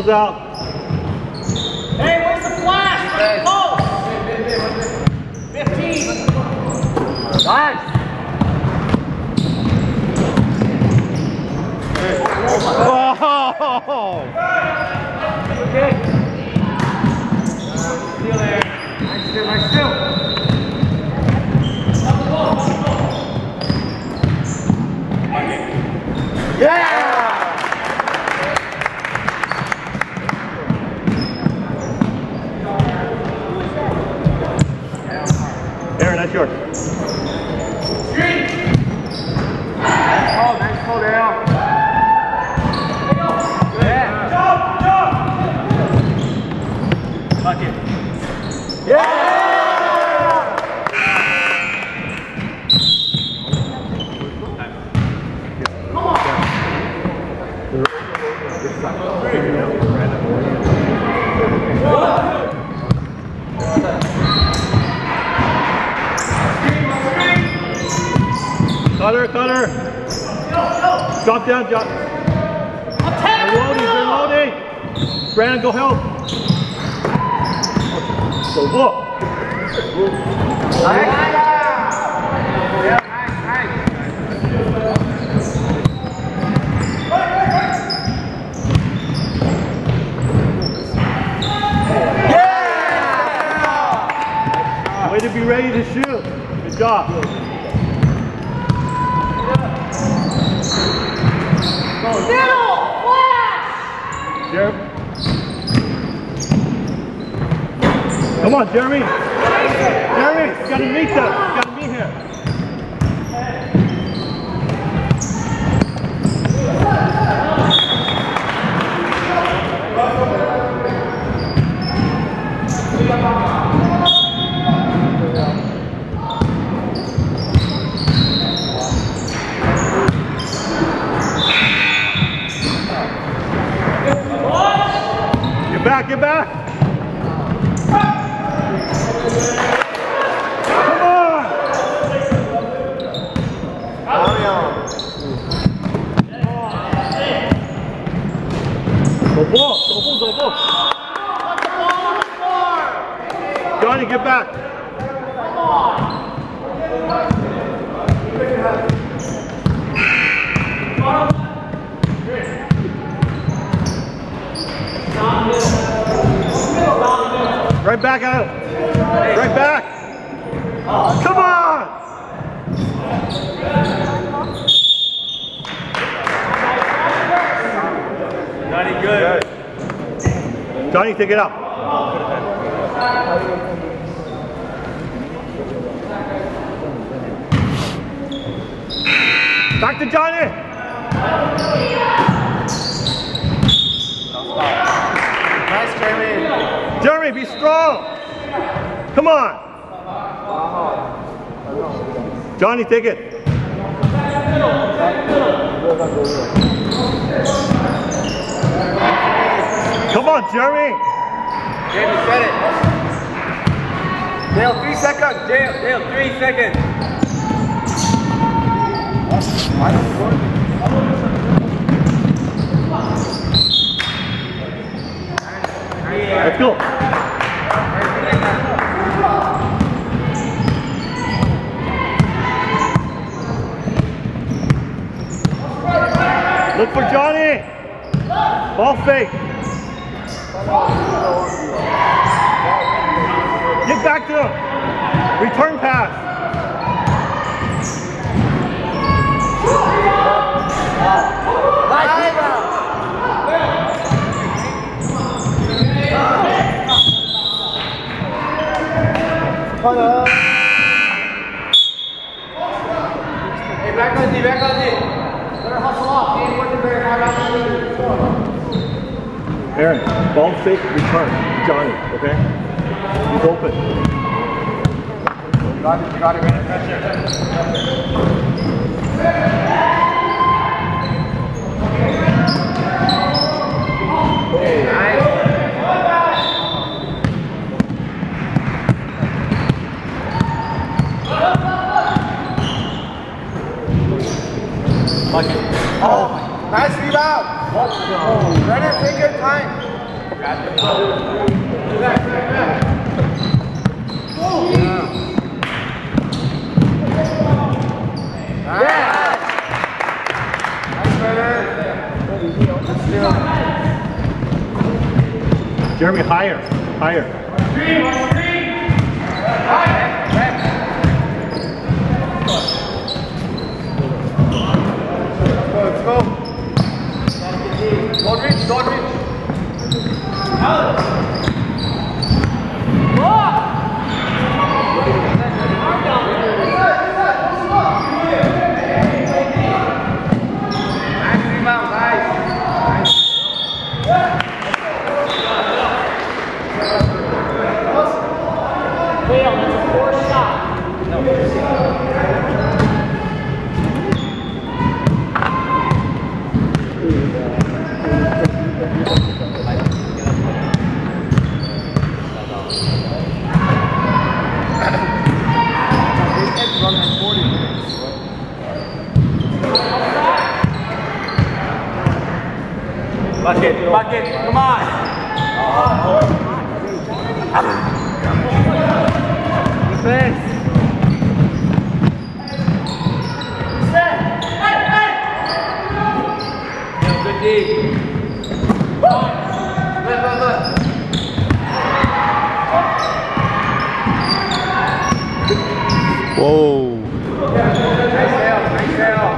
Good out. Hey, where's the flash? Close. 15. Nice. Oh! Okay. Still there. Nice still, nice still. Yeah! Aaron, that's yours. Nice call, nice call, Dale. Yeah. Yeah! Cutter. Drop down, drop. Reloading, reloading. Brandon, go help. Go look. Yeah! Way to be ready to shoot. Good job. Come on, Jeremy. Jeremy, you gotta meet them. You gotta meet him. Get back, get back. Come on. Go ball, go ball, go ball. Johnny, get back. Right back out. Right back. Come on. Johnny, good. Take it up. Back to Johnny. Nice, Jeremy. Jeremy, be strong. Come on. Johnny, take it. Come on, Jeremy. Jeremy said it. Dale, three seconds. Dale, Dale, three seconds. go. Look for Johnny. Ball fake. Get back to him. Return pass. Hey, back on back on. Better hustle off. Aaron, ball fake, return. Johnny, okay? He's open. Got it, got it. Hey, nice. Oh, take your time. Good steal. Jeremy, higher. Higher. Let's go. Don't reach, don't reach. Nice rebound, nice. Nice. Fail, that's a poor shot. Bucket, bucket, come on. Defense. Yeah, good D. Look, look, look. Whoa. Nice sail, nice sail.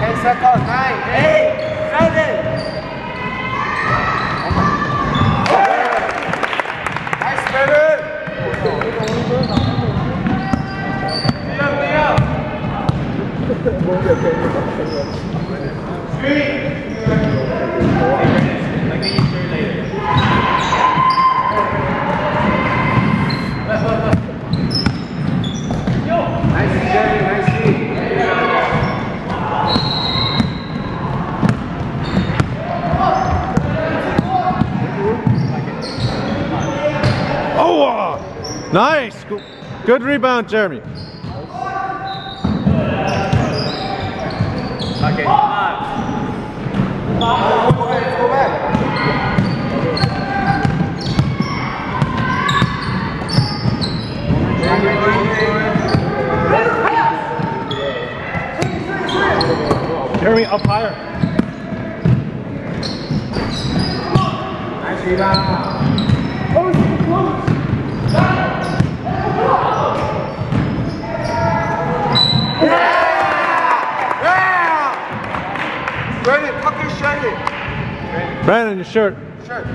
Ten seconds, eight, seven. Nice, Brennan. Nice, Jeremy, nice D. Oh, uh, nice. Good- Good rebound, Jeremy. Okay, come on. Let's go back. Jeremy, up higher. Nice rebound. Yeah! Brennan, tuck your shirt in. Brandon, your shirt. Shirt.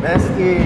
Nasty.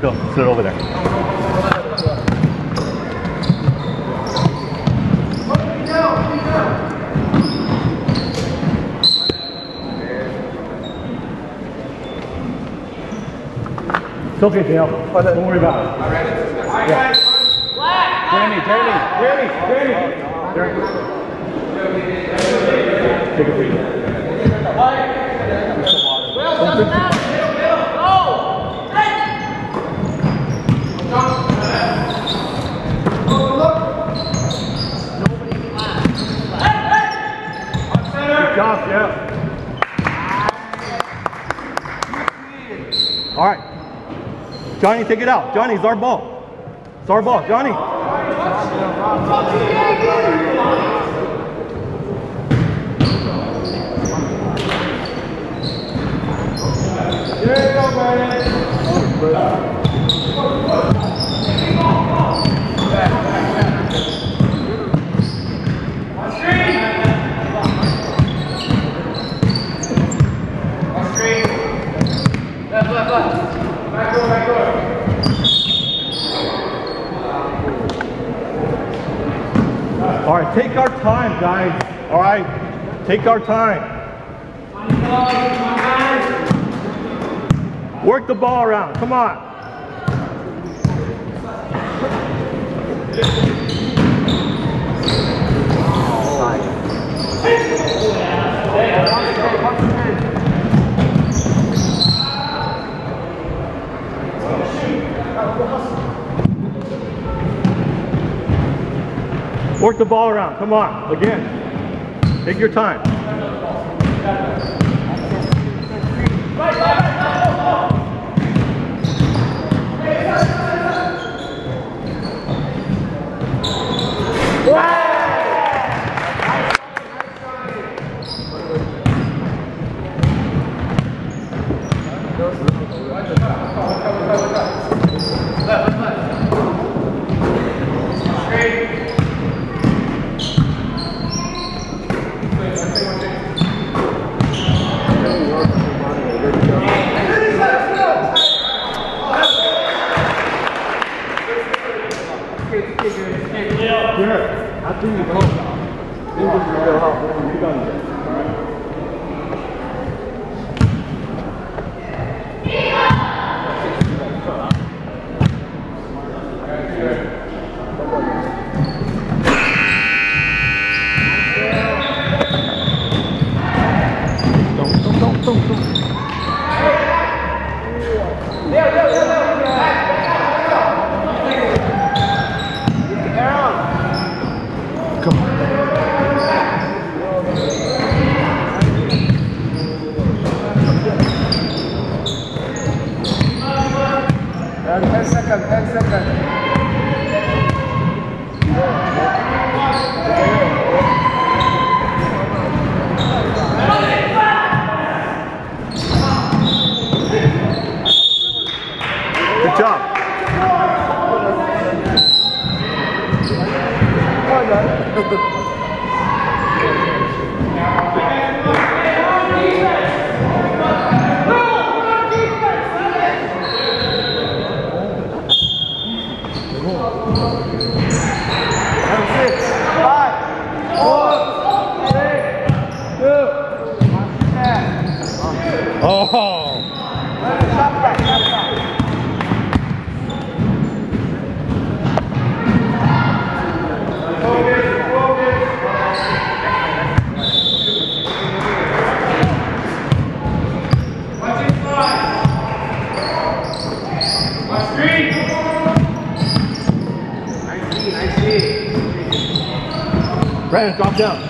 Sit down, sit over there. It's okay, Dale. Don't worry about it. Yeah. Jeremy, Jeremy, Jeremy. Take a. Well, doesn't matter. Go. Good job, yeah. All right. Johnny, take it out. Johnny, it's our ball. It's our ball. Johnny. All right, take our time, guys. All right, take our time. Work the ball around. Come on. Work the ball around. Come on. Again. Take your time. Here, after you go, then just go out. You're done with it. All right? Don't, don't, don't, don't, don't. Come on. And 10 seconds, 10 seconds. Good job. Oh. Brandon, drop down.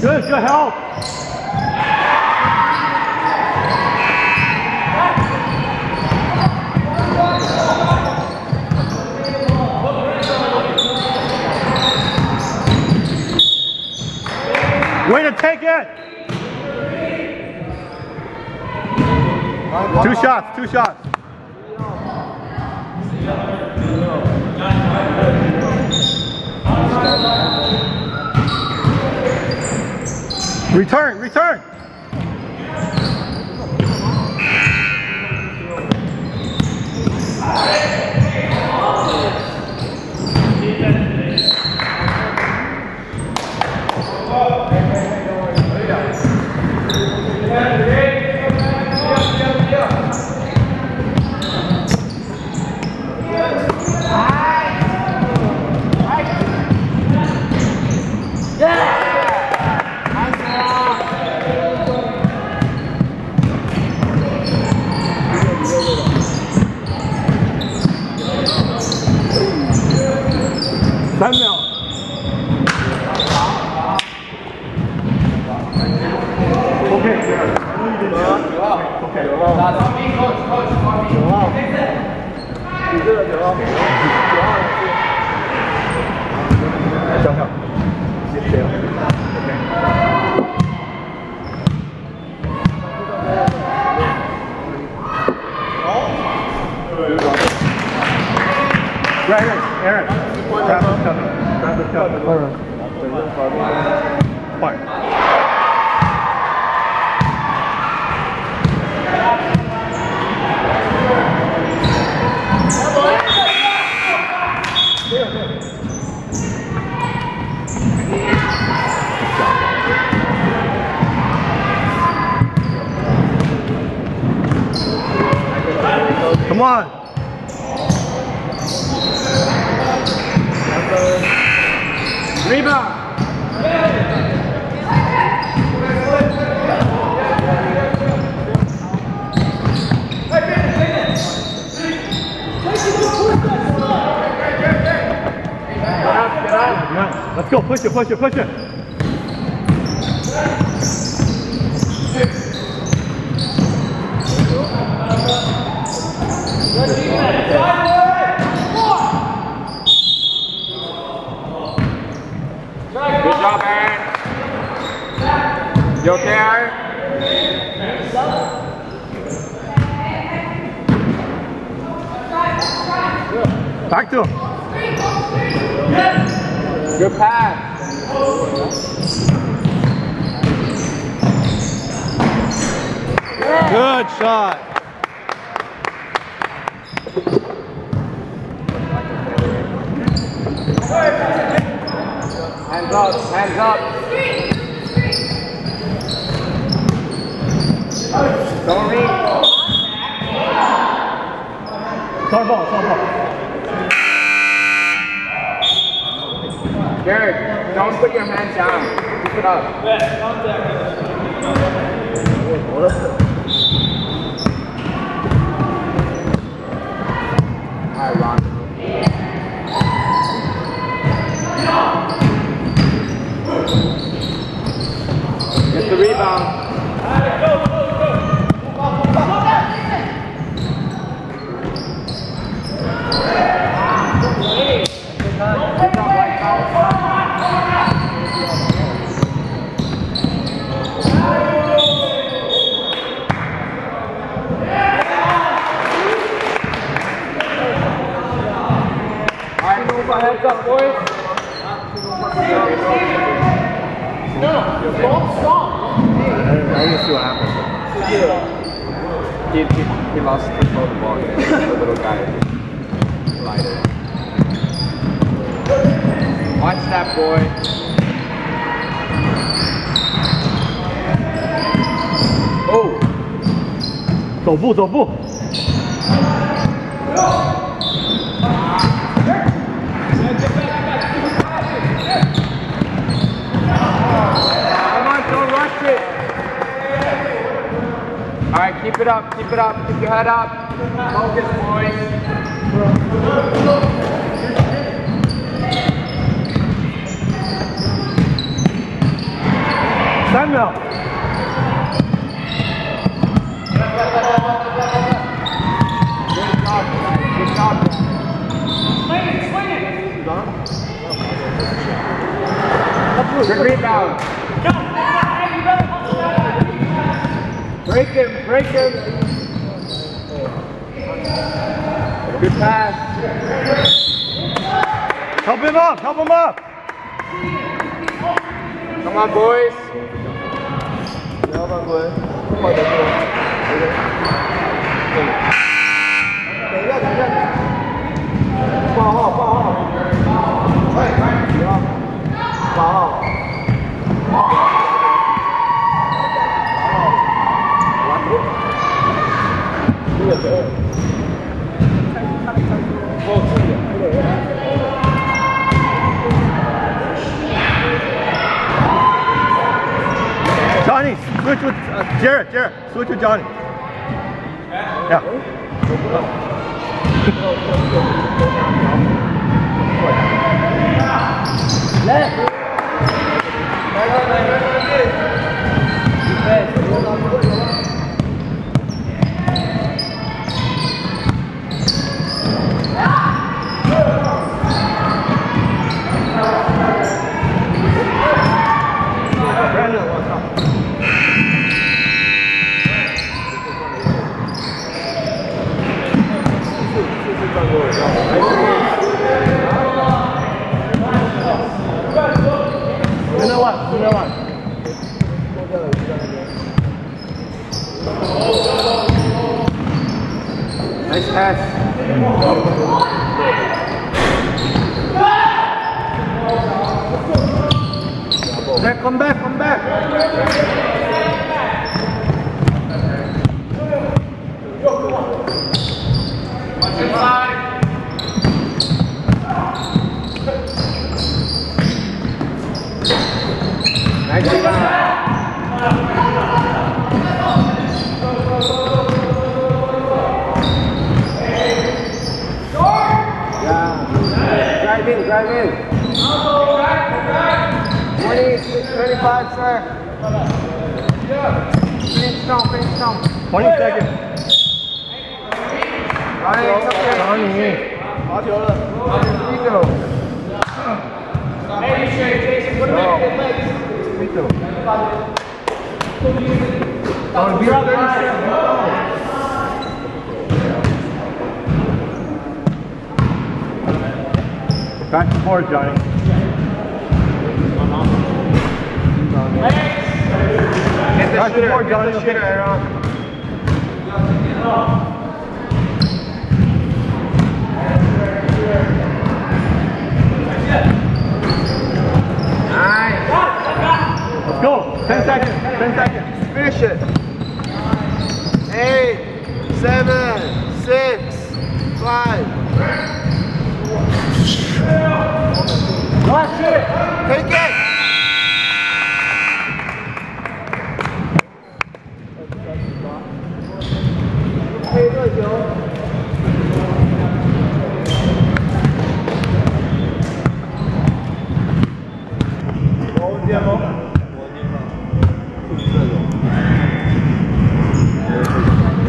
Good, good help. Way to take it. Two shots, two shots. Return, return. 三 Yeah, Let's go, push it, push it, push it. Good job, Aaron. You okay, Aaron? Back to him. Good pass. Good shot. Hands up, hands up. Don't reach. It's our ball, it's ball. Jared, don't put your hands down. Keep it up. Get the rebound. All right, move our heads up, boys. I need to see what happens. He, he, he lost control of the ball. The little guy. Lighter. Watch that boy. Oh, 走步，走步。 Keep it up, keep it up, keep your head up. Focus, boys. Samuel. Good job, good job. Good rebound. Break him, break him. Good pass. Help him up, help him up. Come on, boys. Come on, boys. Come on, boys. Johnny, switch with uh, Jared, Jared, switch with Johnny. Yeah. You pass. Jack, come back, come back. Drive in, drive in. 20, 25, sir. Finish strong, finish strong. 20 seconds. Ryan, it's okay. Johnny. Free throw. Free throw. Johnny, be up 30 seconds. Back to board, Johnny. Back shooter, board, Johnny. Let's go. 10 seconds. 10 seconds. Finish it. Eight, seven, six, five. Last shit. Take it.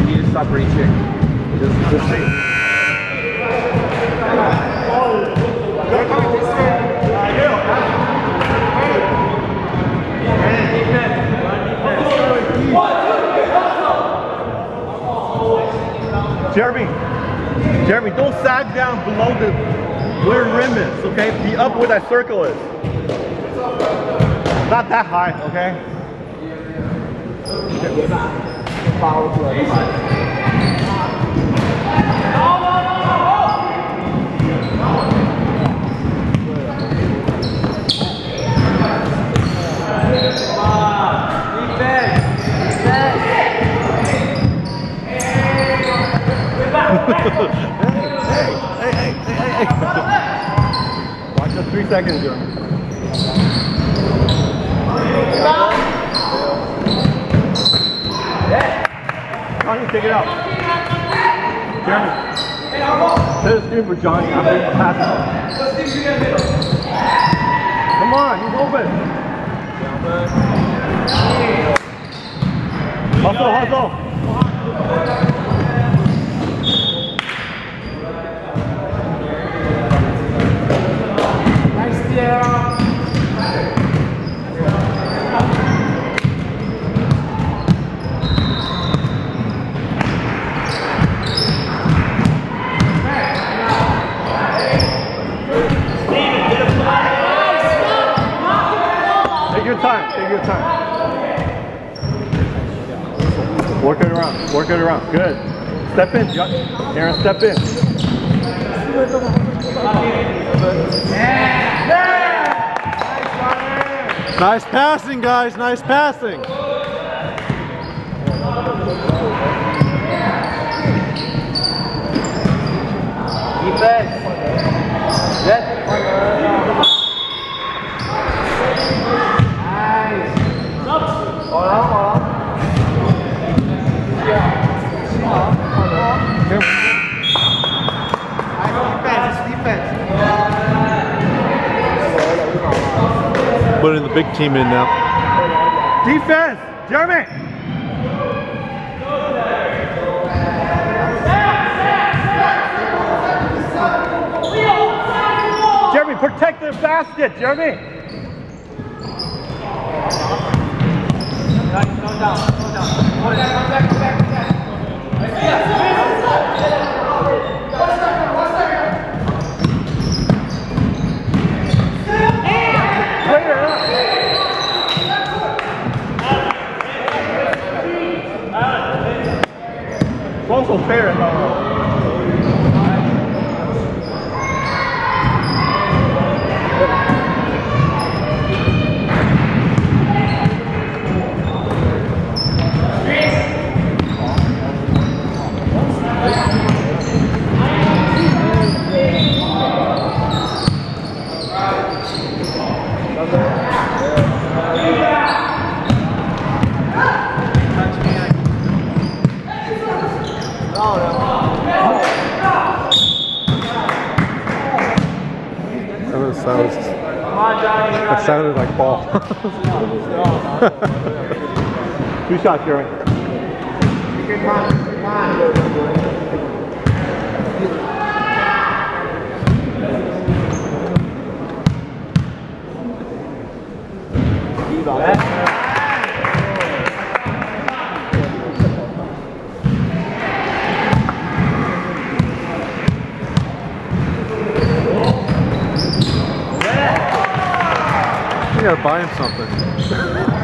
You need to stop reaching. Just, just see. Jeremy. Jeremy, don't sag down below the where the rim is, okay? Be up where that circle is. Not that high, okay? Watch the three seconds, Jeremy. Johnny, take it out. Jeremy. Set a screen for Johnny. I'm going to pass it. Come on, he's open. Hustle, hustle. Take your time. Take your time. Work it around. Work it around. Good. Step in, Jo- Aaron. Step in. Nice passing, guys. Nice passing. Defense. Yes. Nice. Hold on, hold on. Nice defense, defense. Putting the big team in now. Defense. Jeremy. Jeremy, protect the basket, Jeremy. Clear it up. Bronco fair sounds. That sounded like ball. Two shots, Jerry. On. Buy him something.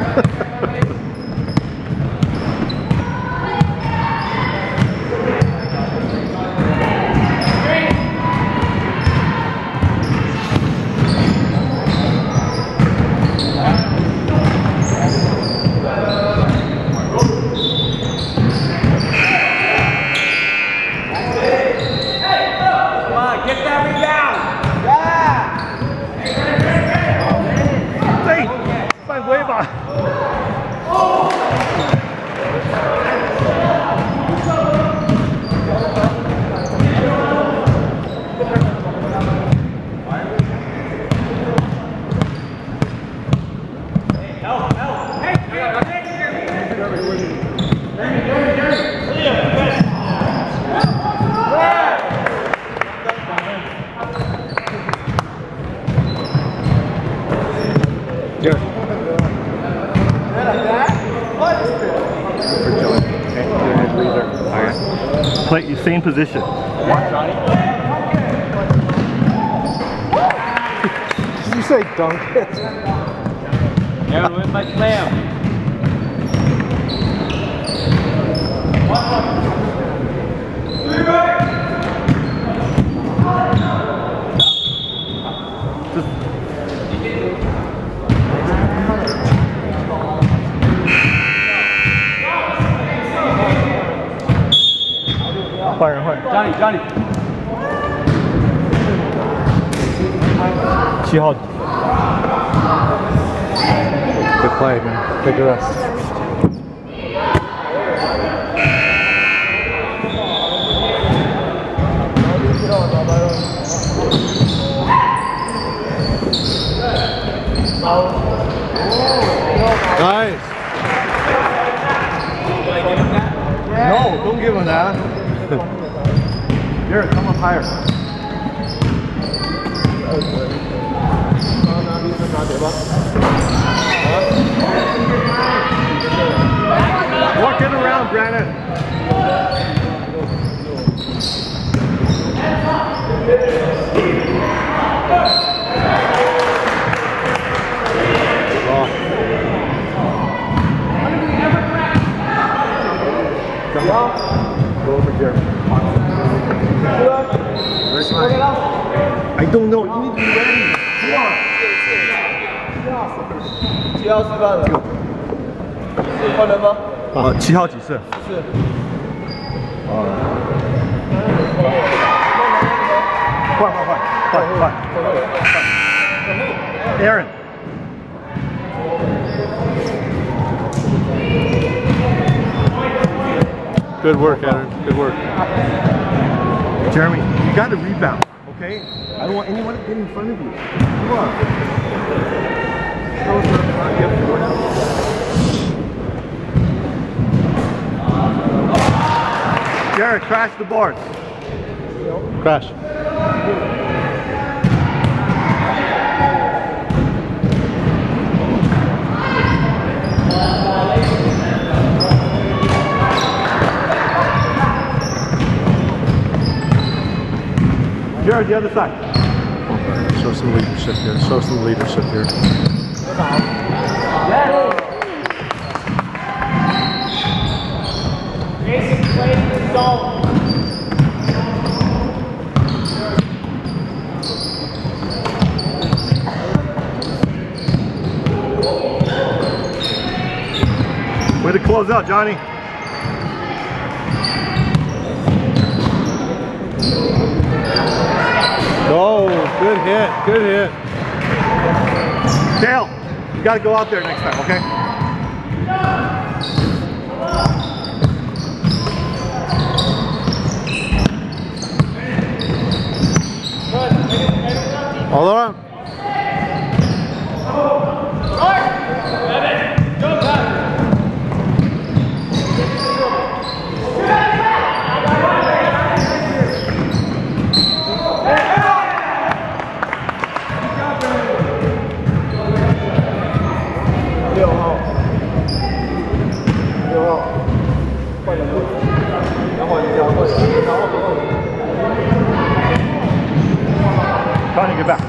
Play your same position. Did you say dunk it? Aaron, where's my slam? Johnny, Johnny。七号 Good play, man. Take a rest. Nice. No, don't give him that. Garrett, come up higher. Walking around, Brandon. Go over here. Where's mine? I don't know. You need to be ready. Come on. 七号示范了，换人吗？啊，七号几次？是。换换换换换。Aaron。 Good work, Aaron. Good work. Jeremy, you got to rebound, okay? I don't want anyone to get in front of you. Come on. Throw it up, you have to go down. Jared, crash the boards. Crash. Jared, the other side. Show some leadership here. Show some leadership here. Jason, play the zone. Way to close out, Johnny. Oh, good hit. Good hit. Dale, you got to go out there next time, okay? All on. Tony, get back.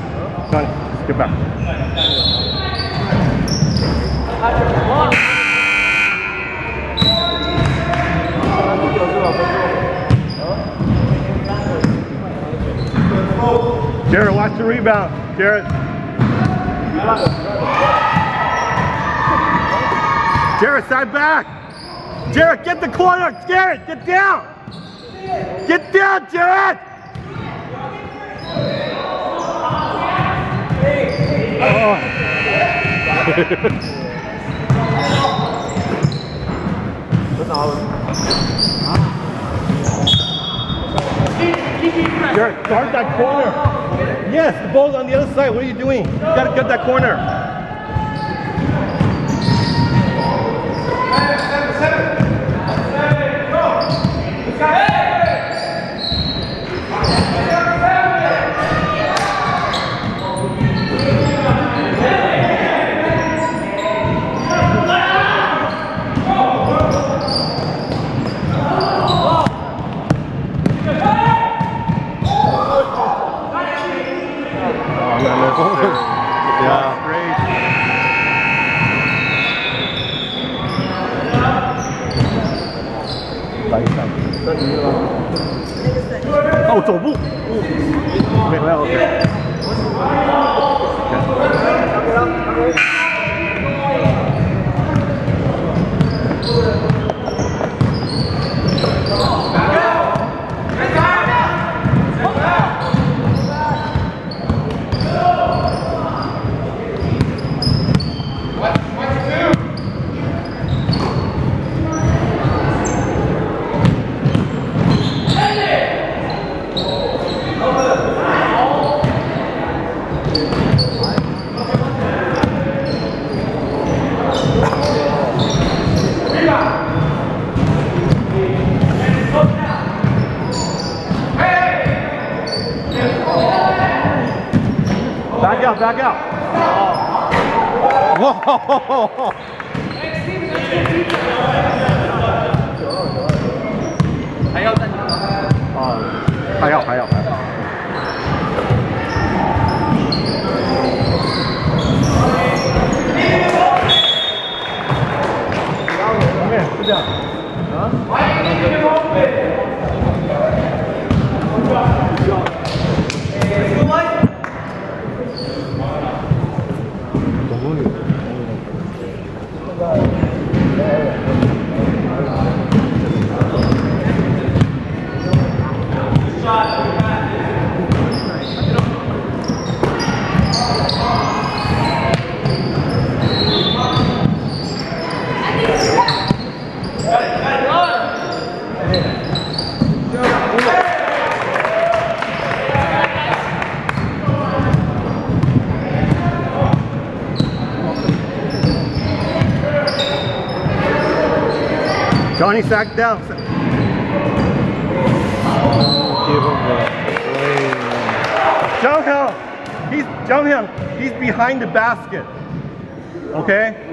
Tony, get back. Jared, watch the rebound. Jared. Jared, side back. Jared, get the corner. Jared, get down. Get down, Jared. Jared, guard that corner. Yes, the ball's on the other side. What are you doing? You gotta get that corner. Sack down. Jump him. He's jump him. He's behind the basket. Okay?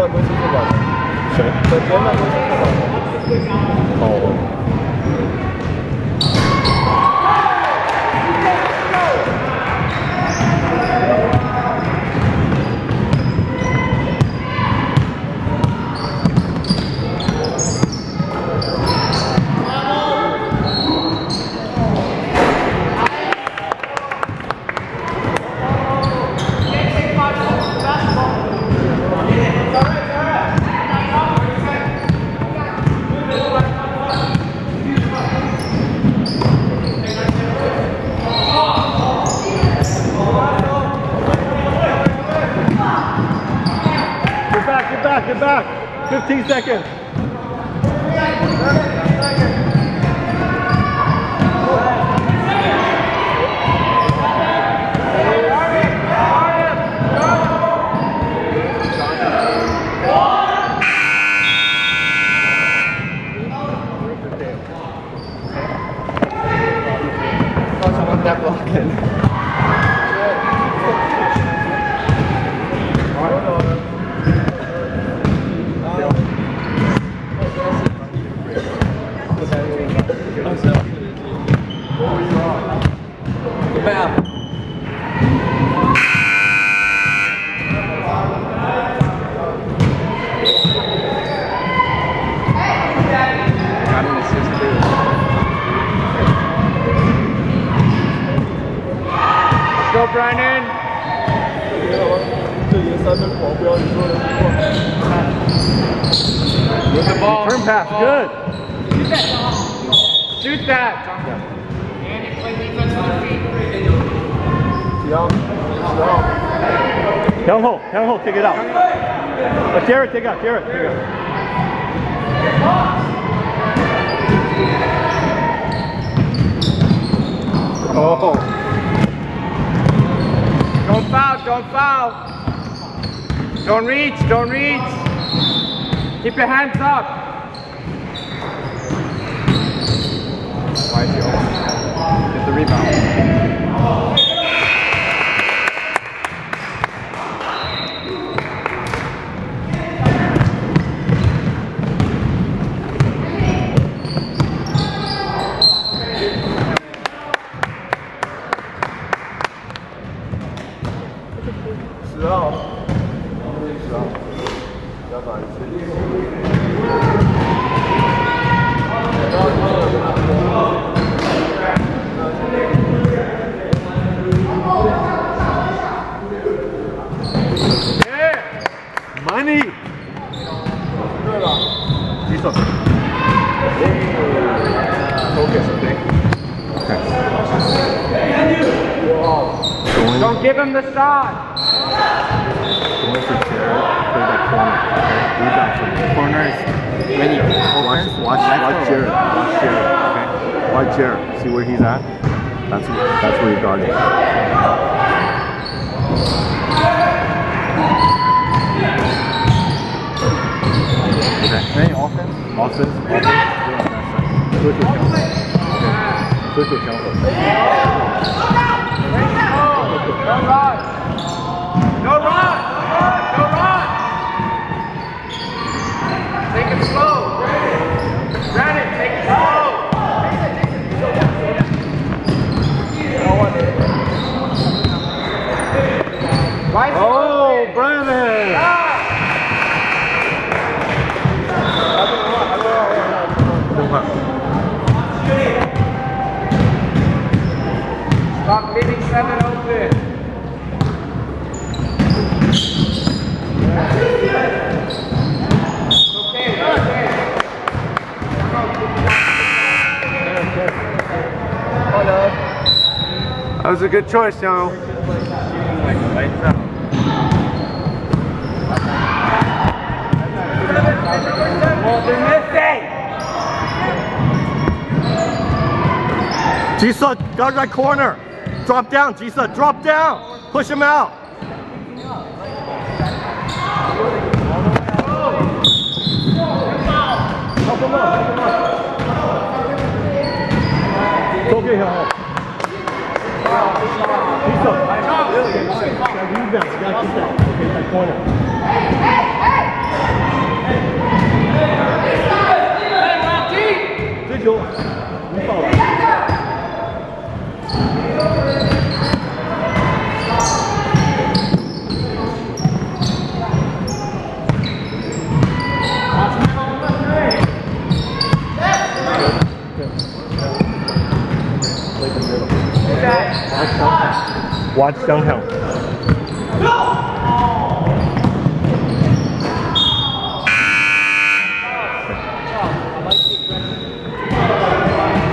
Just give him two free points. Oh. Get back, get back, get back. 15 seconds. It out. Uh, Jared, take it out, Jared, take it out. Oh, Don't foul, don't foul. Don't reach, don't reach. Keep your hands up. Why is he open? Get the rebound. Yeah. money. Listo. Focus, okay? Going, Don't give him the shot. going for Jared. That corner. Okay? Rebound from him. Corner is when you Watch, watch, watch Jared. Watch Jared. Okay? Watch Jared. See where he's at? That's that's where you're guarding. Okay. Any offense? Offense. Offense. Switch with counter. Okay. Switch with counter. Stop leaving seven open. Okay, okay. That was a good choice, they're. Jisa, guard that corner. Drop down, Jisa, drop down. Push him out. Help him out, help him out. It's okay, Hill. Jisa, that rebound, you gotta keep that. Okay, that corner. Good, Watch downhill.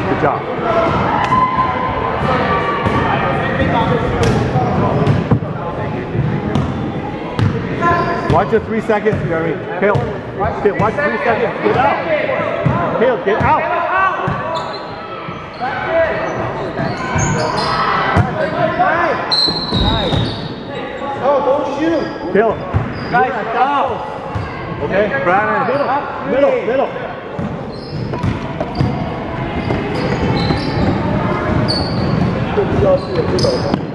Good job. Watch the three seconds, Jeremy. Kale, Kale, watch three seconds. Get out. Kale, get out. Don't shoot. Kale. Guys, stop. Okay, Brandon. Middle, middle, middle. Hands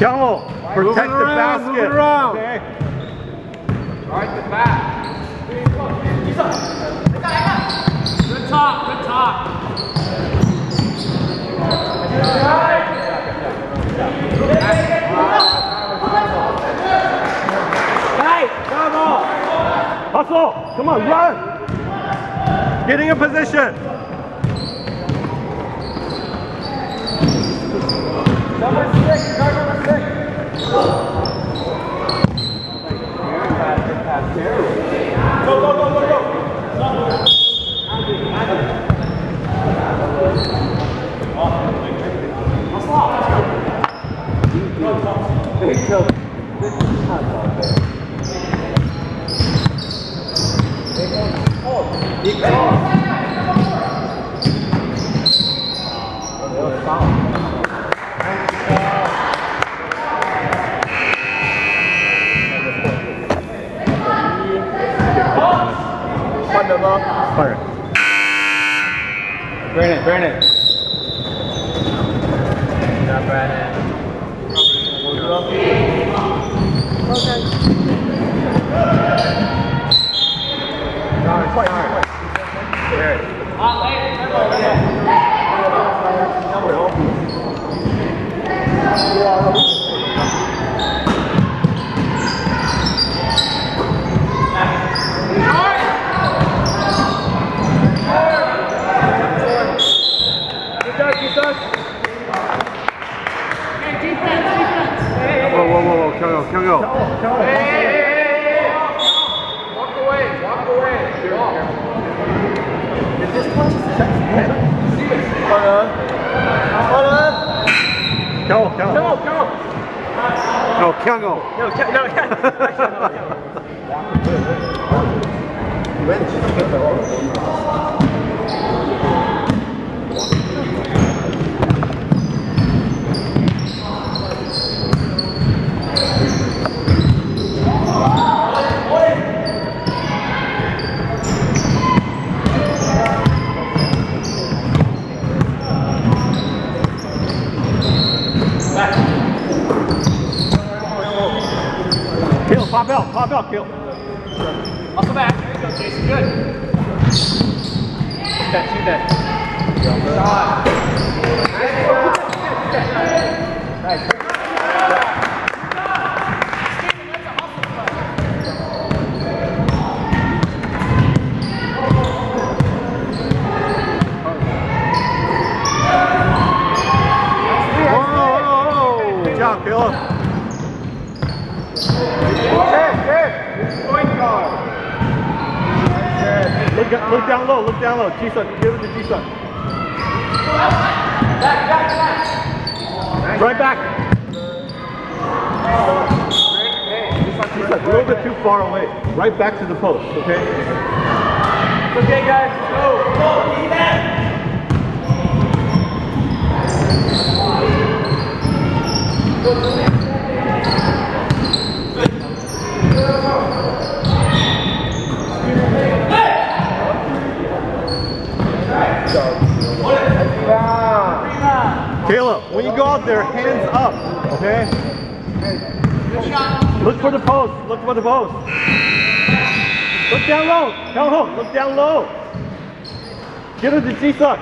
Don't. Protect the around, basket. Move around. Okay. Right the back. Good talk. Good talk. Come on. Hustle. Come on, run. Getting in position. Number six. Go, go, go, go, go. Fire. Brandon, Brandon. Not Brandon. Hot late. Tempo, tempo. Good job, Jesus. Hey, defense, defense. Whoa, whoa, whoa, whoa, Kyogo, Kyogo. Hey, hey, hey, hey, hey. Walk away, walk away. Walk. Go, go. Go, go. No, Kyogo. No, ca- no, ca- Kill, pop out, pop out, kill. Muscle back. There you go, Jason. Good. Shoot that, shoot that. Whoa, whoa, whoa. Good job, Caleb. Point guard. Look, look down low, look down low. G-Sun, give it to G-Sun. Right back. G-Sun, a little bit too far away. Right back to the post, okay? Okay, guys. Go. Go. Caleb, when you go out there, hands up, okay? Look for the post, look for post. Look down low, down low, look down low. Get it to G-Suck.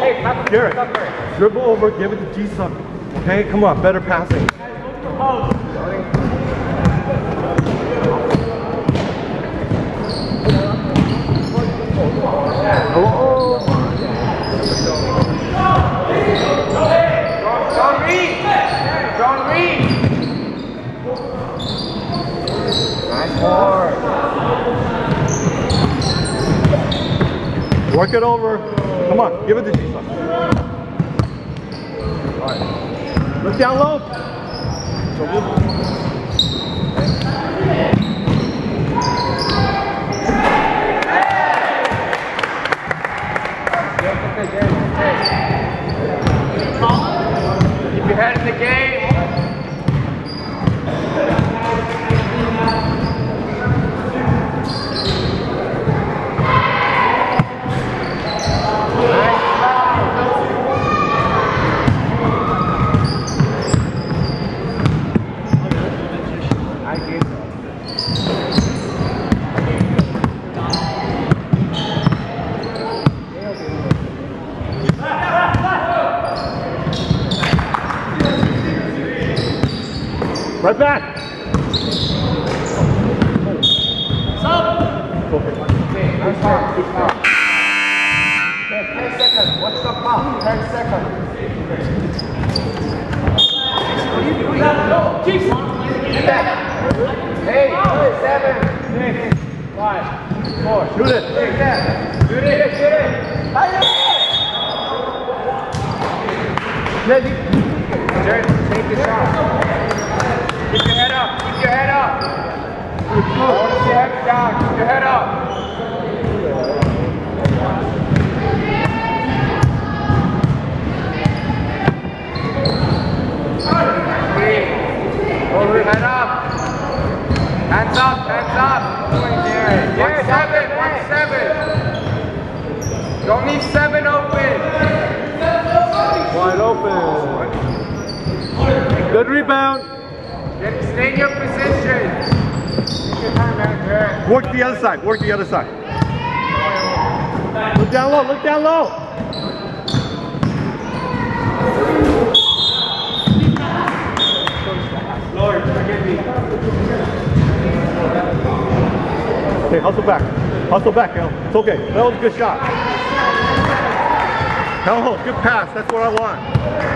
Hey, pass Garrett, dribble over, give it to G-Suck. Okay, come on, better passing. John Nice. Work it over. Come on, give it to G-Suck. All right. Look down low. So your head in the game. Right back. Stop. Ten seconds. What's the clock? Ten seconds. Get back. Eight, seven, six, five, four. Shoot it. Six, seven. Shoot it. Shoot it. Let it. Jared, take the shot up. Hold your head down. Keep your head up. Hold your head up. Hands up, hands up. One seven, one seven. Don't leave seven open. Wide open. Good rebound. Work the other side. Work the other side. Look down low. Look down low. Lord, forgive me. Okay, hustle back. Hustle back, Hal. It's okay. That was a good shot. Hal, good pass. That's what I want.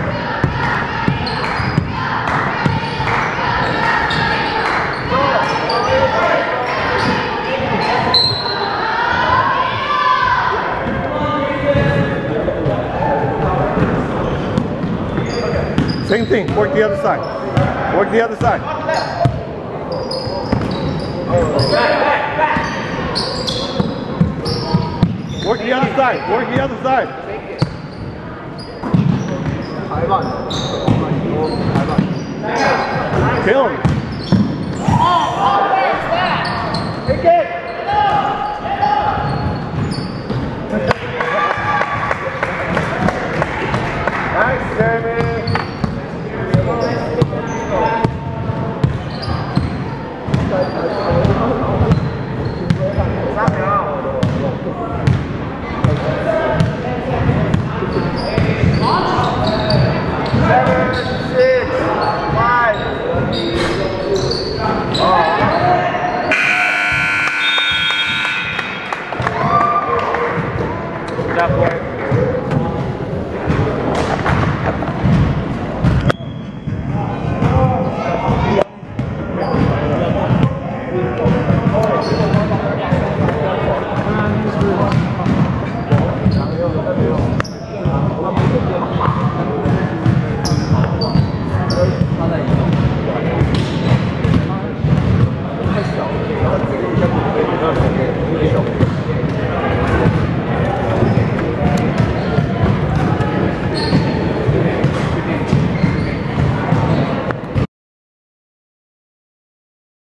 Same thing. Work the other side. Work the other side. Work the other side. Work the other side. Kill him. Oh, oh, Take it. Nice,